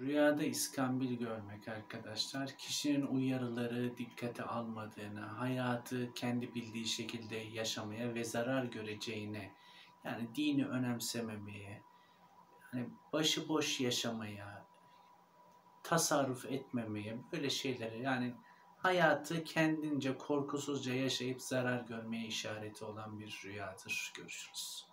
Rüyada iskambil görmek arkadaşlar, kişinin uyarıları dikkate almadığını, hayatı kendi bildiği şekilde yaşamaya ve zarar göreceğine, yani dini önemsememeye, yani başıboş yaşamaya, tasarruf etmemeye, böyle şeylere yani hayatı kendince korkusuzca yaşayıp zarar görmeye işareti olan bir rüyadır. Görüşürüz.